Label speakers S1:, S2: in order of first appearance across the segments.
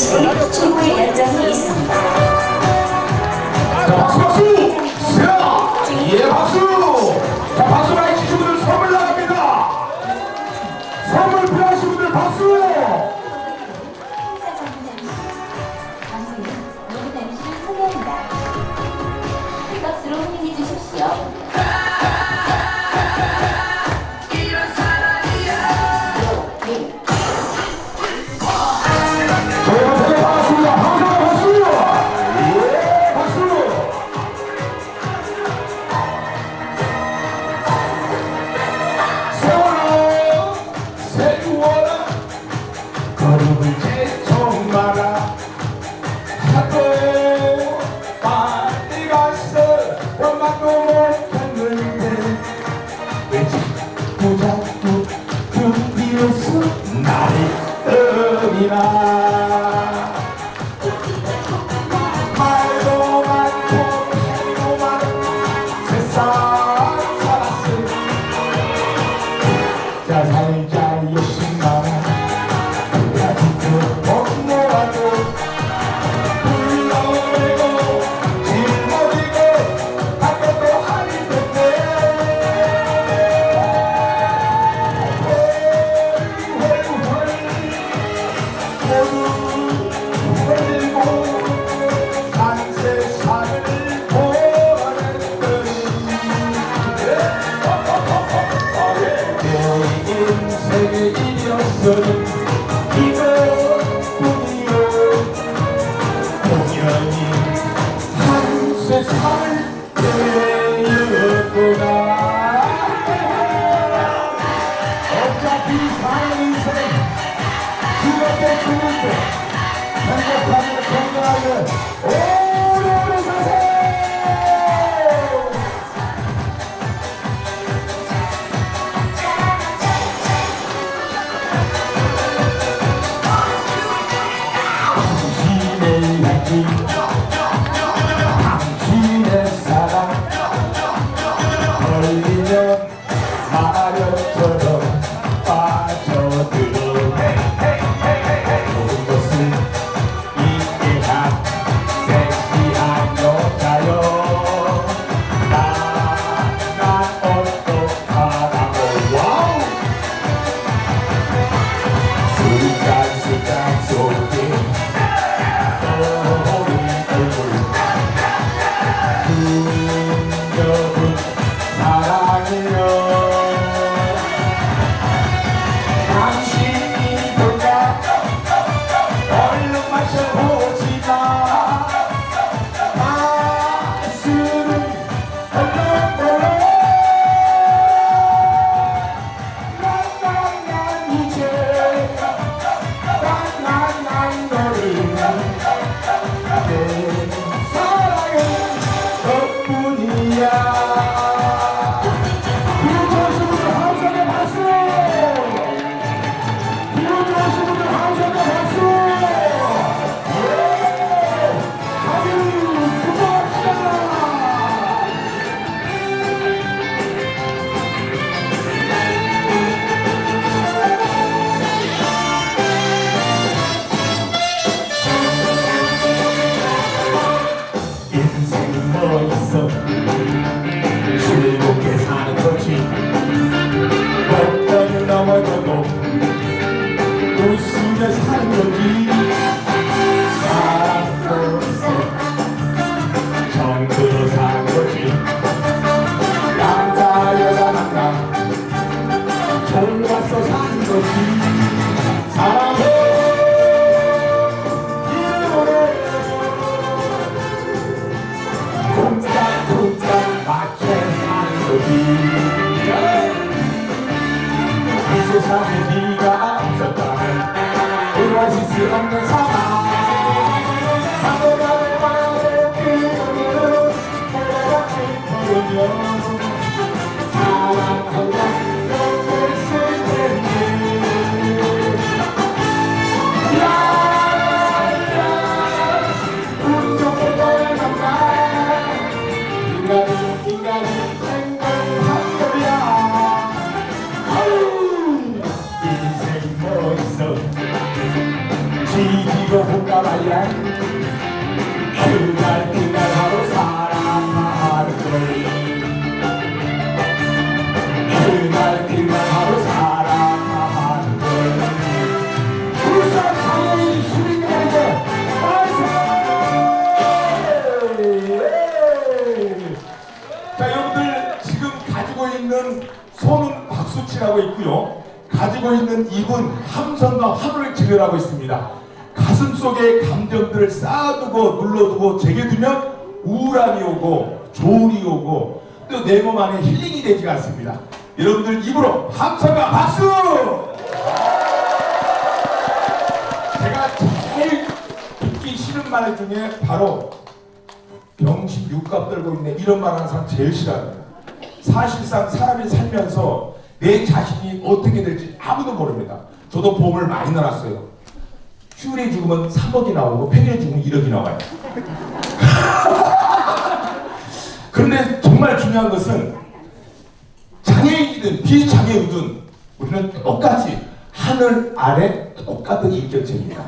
S1: Street to Wayne.
S2: 나의
S1: 음이라.
S3: Deus. صاحبي 있고요. 가지고 있는 입은 함성과 화를 지르라고 있습니다. 가슴 속에 감정들을 쌓아두고 눌러두고 제게 두면 우울함이 오고 조울이 오고 또 내 몸 안에 힐링이 되지 않습니다. 여러분들 입으로 함성과 박수! 제가 제일 듣기 싫은 말 중에 바로 병신 육갑 떨고 있네 이런 말 하는 사람 제일 싫어합니다. 사실상 사람이 살면서 내 자신이 어떻게 될지 아무도 모릅니다. 저도 보험을 많이 넣어놨어요. 휴일에 죽으면 3억이 나오고 평일에 죽으면 1억이 나와요. 그런데 정말 중요한 것은 장애인이든 비장애인이든 우리는 똑같이 하늘 아래 똑같은 인격체입니다.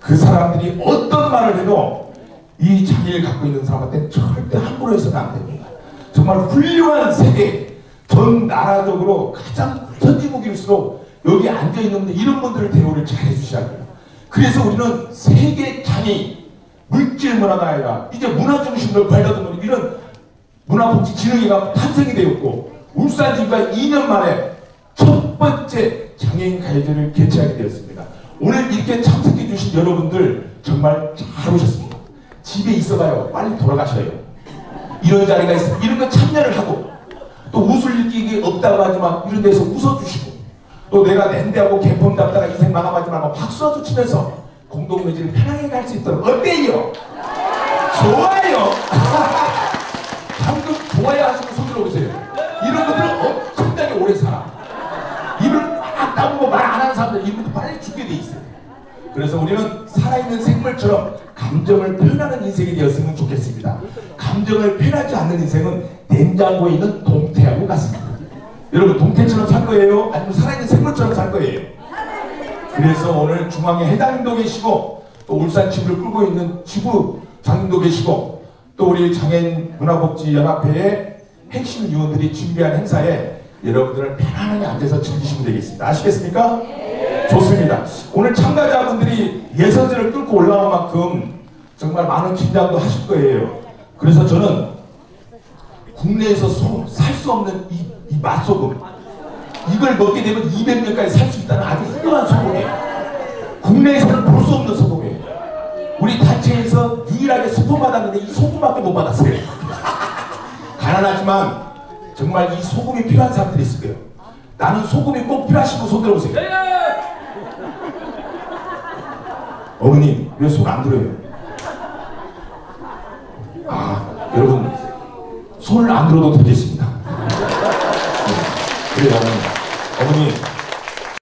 S3: 그 사람들이 어떤 말을 해도 이 장애를 갖고 있는 사람한테 절대 함부로 해서는 안 됩니다. 정말 훌륭한 세계, 전 나라적으로 가장 선진국일수록 여기 앉아있는 분들 이런 분들을 대우를 잘 해주셔야 돼요. 그래서 우리는 세계 장애인, 물질 문화가 아니라 이제 문화 중심으로 발돋우는 이런 문화복지 진흥회가 탄생이 되었고 울산지가 2년 만에 첫 번째 장애인 가요제를 개최하게 되었습니다. 오늘 이렇게 참석해 주신 여러분들 정말 잘 오셨습니다. 집에 있어봐요. 빨리 돌아가셔요. 이런 자리가 있으면 이런 거 참여를 하고 또 웃을 일이 없다고 하지만 이런 데서 웃어주시고 또 내가 낸대하고 개품 잡다가 인생 망하지 말고 박수라도 치면서 공동묘지를 편하게 갈 수 있도록 어때요? 좋아요. 방금 좋아요 하시고 손 들어보세요. 이런 분들은 엄청나게 오래 살아. 입을 막 다물고 말 안 하는 사람들 이분들 빨리 죽게 돼 있어요. 그래서 우리는 살아있는 생물처럼 감정을 표현하는 인생이 되었으면 좋겠습니다. 감정을 표현하지 않는 인생은 냉장고에 있는 동 태하고 같습니다. 여러분 동태처럼 살 거예요? 아니면 살아있는 생물처럼 살 거예요? 그래서 오늘 중앙에 해당도 계시고 또 울산 지부를 끌고 있는 지부 장님도 계시고 또 우리 장애인 문화복지연합회의 핵심 위원들이 준비한 행사에 여러분들은 편안하게 앉아서 즐기시면 되겠습니다. 아시겠습니까? 좋습니다. 오늘 참가자분들이 예선제를 뚫고 올라온 만큼 정말 많은 긴장도 하실 거예요. 그래서 저는 국내에서 살 수 없는 이, 이 맛소금 이걸 먹게 되면 200년까지 살 수 있다는 아주 훌륭한 소금이에요. 국내에서는 볼 수 없는 소금이에요. 우리 단체에서 유일하게 소금 받았는데 이 소금밖에 못 받았어요. 가난하지만 정말 이 소금이 필요한 사람들이 있을 거예요. 나는 소금이 꼭 필요하신 분손 들어보세요. 어머님 왜 손 안 들어요? 아 여러분 손을 안 들어도 되겠습니다. 네. 그래요.